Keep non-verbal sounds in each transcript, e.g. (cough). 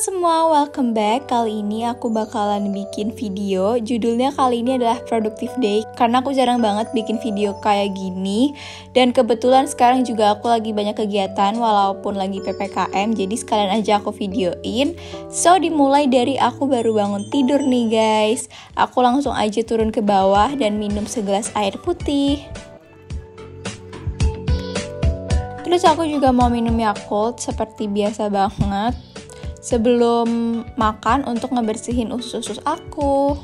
semua, welcome back. Kali ini aku bakalan bikin video. Judulnya kali ini adalah Productive Day karena aku jarang banget bikin video kayak gini. Dan kebetulan sekarang juga aku lagi banyak kegiatan walaupun lagi PPKM, jadi sekalian aja aku videoin. So, dimulai dari aku baru bangun tidur nih, guys. Aku langsung aja turun ke bawah dan minum segelas air putih. Terus aku juga mau minum Yakult seperti biasa banget sebelum makan untuk ngebersihin usus-usus aku.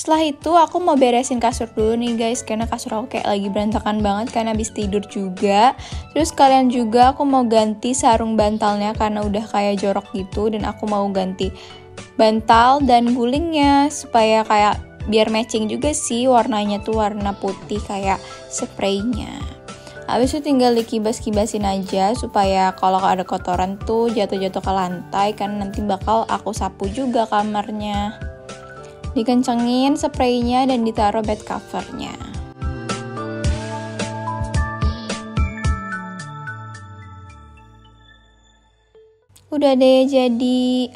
Setelah itu aku mau beresin kasur dulu nih guys. Karena kasur aku kayak lagi berantakan banget karena habis tidur juga. Terus kalian juga aku mau ganti sarung bantalnya karena udah kayak jorok gitu. Dan aku mau ganti bantal dan gulingnya Supaya kayak biar matching juga sih warnanya tuh warna putih kayak spraynya Habis itu tinggal dikibas-kibasin aja supaya kalau ada kotoran tuh jatuh-jatuh ke lantai kan nanti bakal aku sapu juga kamarnya. Dikencengin spraynya dan ditaruh bed covernya. Udah deh jadi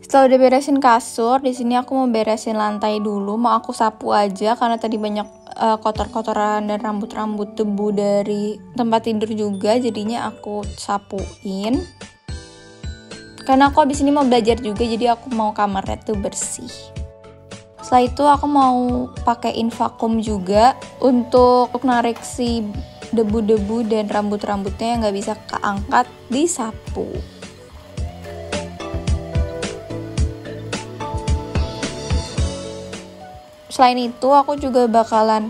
setelah udah beresin kasur, di sini aku mau beresin lantai dulu. Mau aku sapu aja karena tadi banyak uh, kotor-kotoran dan rambut-rambut debu dari tempat tidur juga. Jadinya aku sapuin. Karena aku abis ini mau belajar juga, jadi aku mau kamarnya tuh bersih. Setelah itu aku mau pakaiin vakum juga untuk narik si debu-debu dan rambut-rambutnya yang nggak bisa keangkat di sapu. Selain itu aku juga bakalan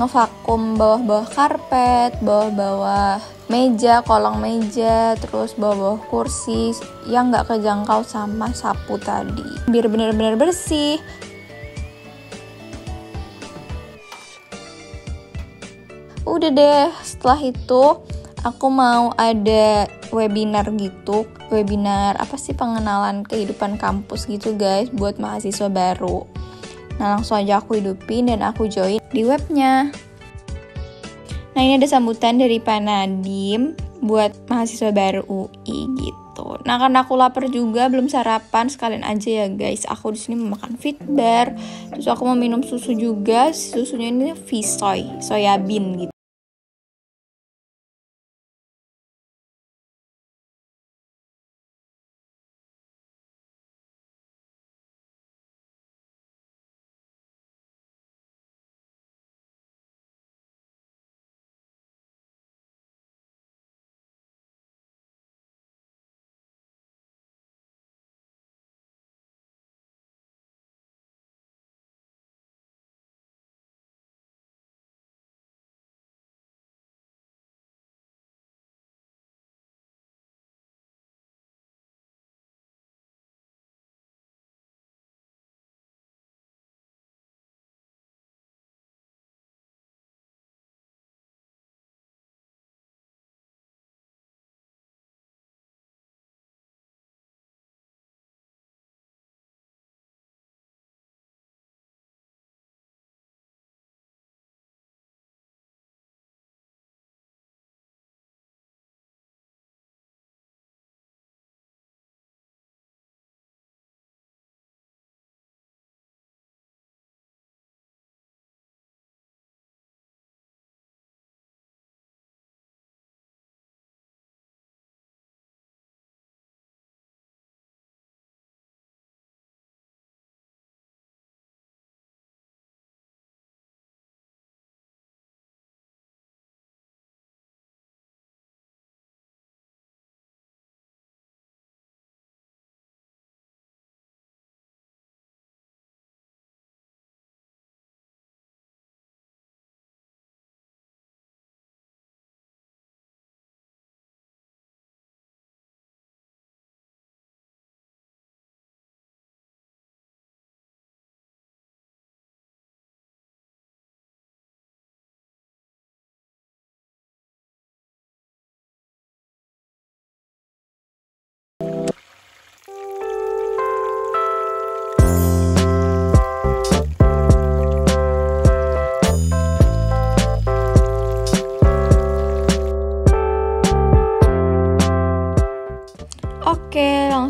ngevakum bawah-bawah karpet, bawah-bawah meja, kolong meja, terus bawah-bawah kursi yang nggak kejangkau sama sapu tadi. Biar bener-bener bersih. Udah deh, setelah itu aku mau ada webinar gitu, webinar apa sih pengenalan kehidupan kampus gitu guys buat mahasiswa baru. Nah langsung aja aku hidupin dan aku join di webnya. Nah ini ada sambutan dari Pak Nadim buat mahasiswa baru UI gitu. Nah karena aku lapar juga belum sarapan sekalian aja ya guys. Aku di sini makan fitbar. Terus aku mau minum susu juga. Susunya ini Visoy, soya bean gitu.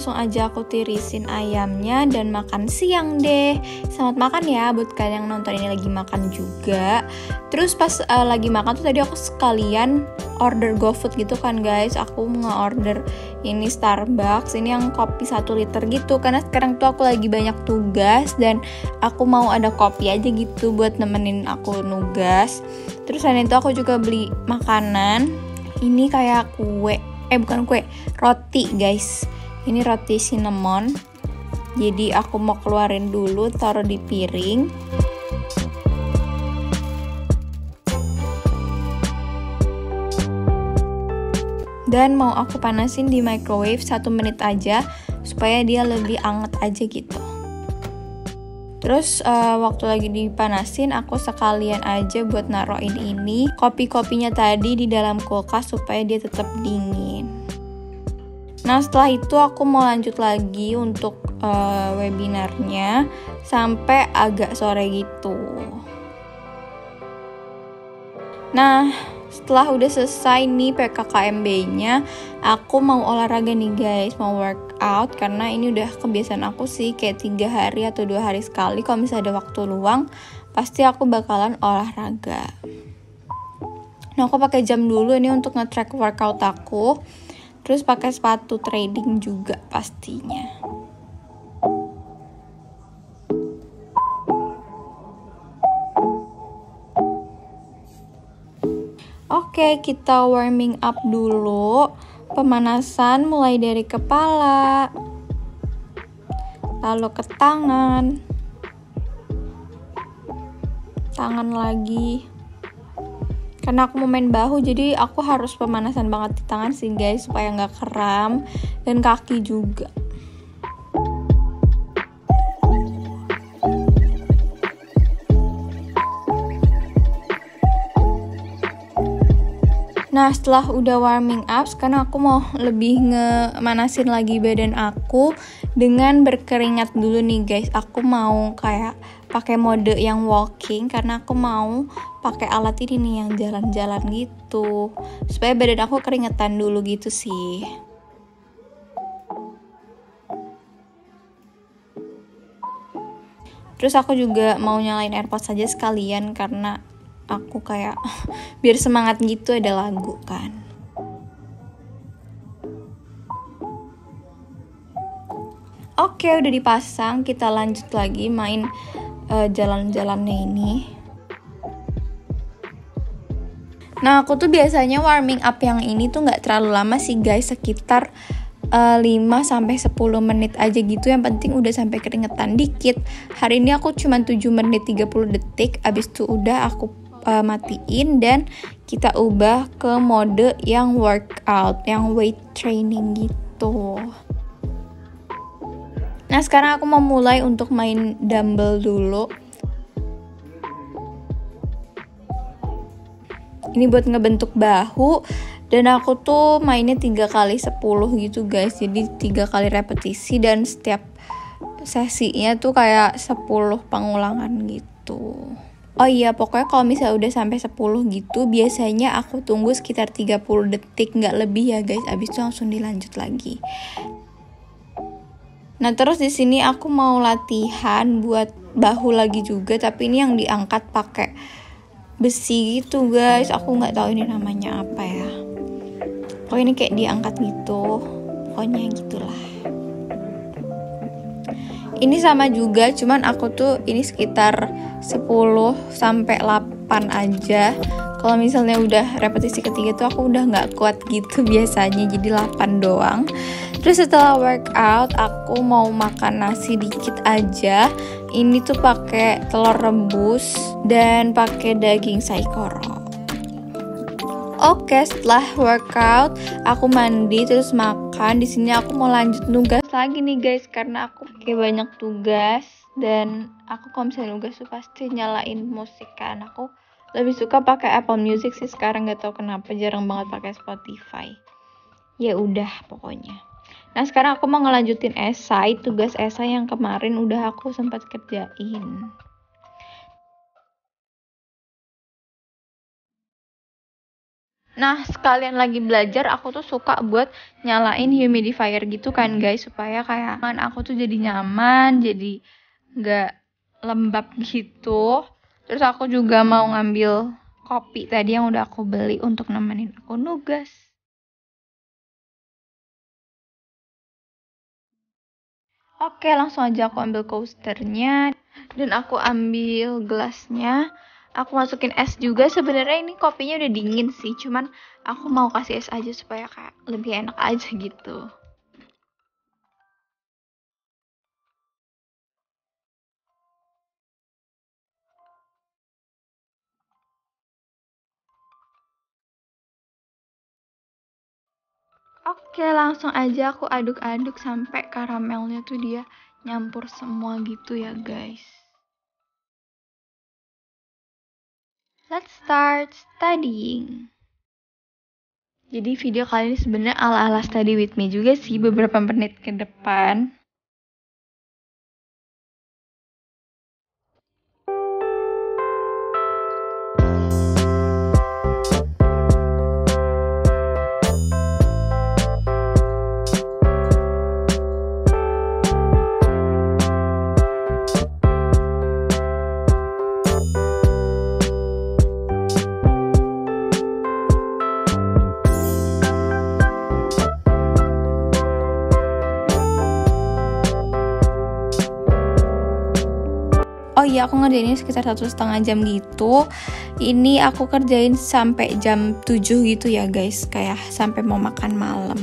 Langsung aja aku tirisin ayamnya dan makan siang deh. Selamat makan ya buat kalian yang nonton ini lagi makan juga. Terus pas uh, lagi makan tuh tadi aku sekalian order GoFood gitu kan guys. Aku nge-order ini Starbucks, ini yang kopi 1 liter gitu. Karena sekarang tuh aku lagi banyak tugas dan aku mau ada kopi aja gitu buat nemenin aku nugas. Terus selain itu aku juga beli makanan. Ini kayak kue eh bukan kue roti guys ini roti cinnamon. Jadi aku mau keluarin dulu taruh di piring. Dan mau aku panasin di microwave satu menit aja supaya dia lebih anget aja gitu. Terus uh, waktu lagi dipanasin aku sekalian aja buat naruhin ini kopi-kopinya tadi di dalam kulkas supaya dia tetap dingin. Nah setelah itu aku mau lanjut lagi untuk uh, webinarnya sampai agak sore gitu. Nah setelah udah selesai nih PKKMB-nya, aku mau olahraga nih guys, mau workout karena ini udah kebiasaan aku sih kayak tiga hari atau dua hari sekali kalau misalnya ada waktu luang, pasti aku bakalan olahraga. Nah aku pakai jam dulu ini untuk nge-track workout aku, terus pakai sepatu trading juga pastinya. Oke, kita warming up dulu. Pemanasan mulai dari kepala, lalu ke tangan, tangan lagi. Karena aku mau main bahu, jadi aku harus pemanasan banget di tangan sih guys, supaya nggak kram dan kaki juga. Nah setelah udah warming up, sekarang aku mau lebih ngemanasin lagi badan aku dengan berkeringat dulu nih guys. Aku mau kayak pakai mode yang walking karena aku mau pakai alat ini nih yang jalan-jalan gitu. Supaya badan aku keringetan dulu gitu sih. Terus aku juga mau nyalain AirPods saja sekalian karena aku kayak (laughs) biar semangat gitu ada lagu kan. Oke udah dipasang. Kita lanjut lagi main uh, jalan-jalannya ini. Nah aku tuh biasanya warming up yang ini tuh nggak terlalu lama sih guys. Sekitar uh, 5 sampai 10 menit aja gitu. Yang penting udah sampai keringetan dikit. Hari ini aku cuma 7 menit 30 detik. Abis itu udah aku uh, matiin dan kita ubah ke mode yang workout, yang weight training gitu. Nah, sekarang aku mau mulai untuk main dumbbell dulu. Ini buat ngebentuk bahu dan aku tuh mainnya tiga kali 10 gitu guys. Jadi tiga kali repetisi dan setiap sesinya tuh kayak 10 pengulangan gitu. Oh iya, pokoknya kalau misalnya udah sampai 10 gitu, biasanya aku tunggu sekitar 30 detik, nggak lebih ya guys. Abis itu langsung dilanjut lagi. Nah terus di sini aku mau latihan buat bahu lagi juga, tapi ini yang diangkat pakai besi gitu guys. Aku nggak tahu ini namanya apa ya. Pokoknya ini kayak diangkat gitu. Pokoknya gitulah ini sama juga cuman aku tuh ini sekitar 10 sampai 8 aja kalau misalnya udah repetisi ketiga tuh aku udah nggak kuat gitu (laughs) biasanya jadi 8 doang terus setelah workout aku mau makan nasi dikit aja ini tuh pakai telur rebus dan pakai daging saikoro Oke, setelah workout, aku mandi terus makan. Di sini aku mau lanjut nugas lagi nih guys karena aku kayak banyak tugas dan aku kalau misalnya nugas tuh pasti nyalain musik kan. Aku lebih suka pakai Apple Music sih sekarang nggak tahu kenapa jarang banget pakai Spotify. Ya udah pokoknya. Nah sekarang aku mau ngelanjutin esai, tugas esai yang kemarin udah aku sempat kerjain. Nah, sekalian lagi belajar, aku tuh suka buat nyalain humidifier gitu kan guys, supaya kayak aku tuh jadi nyaman, jadi nggak lembab gitu. Terus aku juga mau ngambil kopi tadi yang udah aku beli untuk nemenin aku nugas. Oke, langsung aja aku ambil coasternya. Dan aku ambil gelasnya. Aku masukin es juga. Sebenarnya ini kopinya udah dingin sih. Cuman aku mau kasih es aja supaya kayak lebih enak aja gitu Oke, langsung aja aku aduk-aduk sampai karamelnya tuh dia nyampur semua gitu ya, guys. Let's start studying. Jadi video kali ini sebenarnya ala-ala study with me juga sih beberapa menit ke depan. Iya aku ngerjainnya sekitar satu setengah jam gitu. Ini aku kerjain sampai jam 7 gitu ya guys. Kayak sampai mau makan malam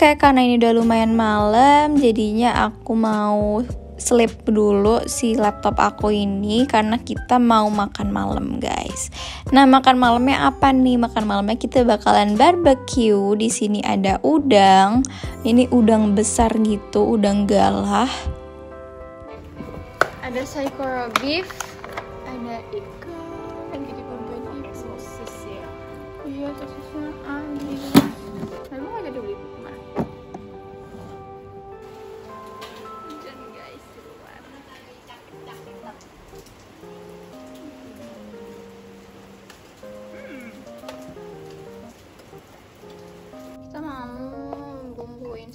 Oke, karena ini udah lumayan malam, jadinya aku mau sleep dulu si laptop aku ini karena kita mau makan malam, guys. Nah, makan malamnya apa nih? Makan malamnya kita bakalan barbecue. Di sini ada udang. Ini udang besar gitu, udang galah. Ada saikoro beef, ada ikan, lagi dibumbuin sosis ya. Iya, sosisnya ada. Memang ada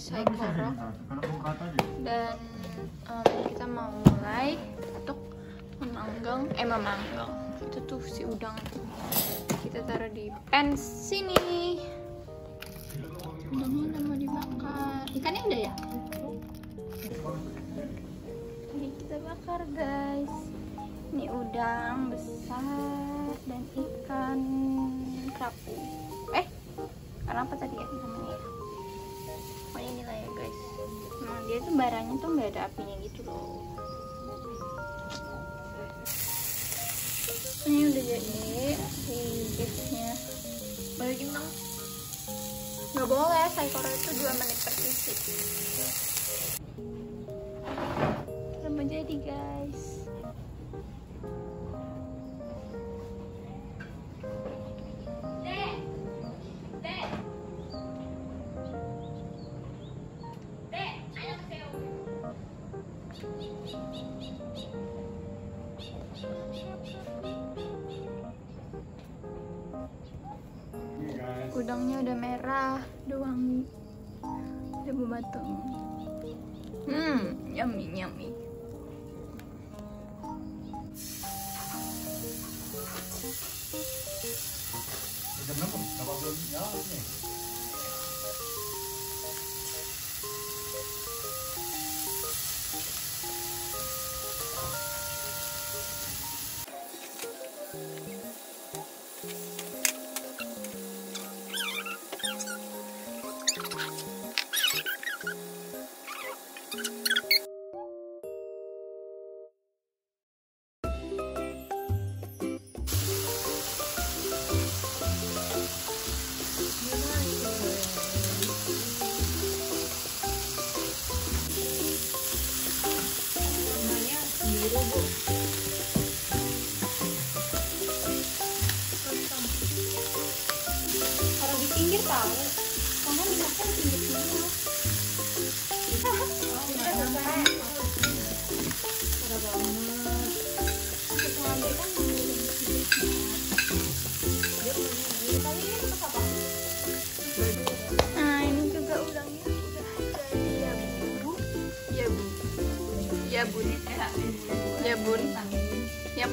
saikoro dan um, kita mau mulai untuk memanggang eh memanggang. Itu tuh si udang. Kita taruh di pan sini. Udangnya udah mau dibakar. Ikannya udah ya? Ini kita bakar guys. Ini udang besar dan ikan kerapu eh kenapa tadi ya? Namanya pokoknya inilah ya guys. Nah dia tuh barangnya tuh nggak ada apinya gitu loh. Ini udah jadi si beefnya balikin dong nggak boleh saikoro itu 2 menit per sisi. Mau jadi guys batangnya udah merah udah wangi. Udah berbatang hmm yummy yummy. Jangan lupa, kalau belum nyala ini.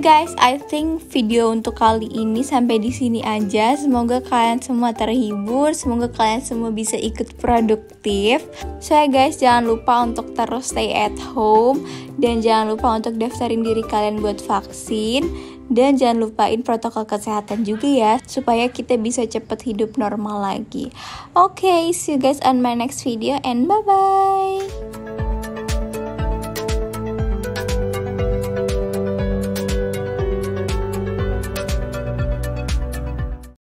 guys, I think video untuk kali ini sampai di sini aja. Semoga kalian semua terhibur, semoga kalian semua bisa ikut produktif. So ya guys, jangan lupa untuk terus stay at home dan jangan lupa untuk daftarin diri kalian buat vaksin dan jangan lupain protokol kesehatan juga ya supaya kita bisa cepet hidup normal lagi. Oke, okay, see you guys on my next video and bye bye.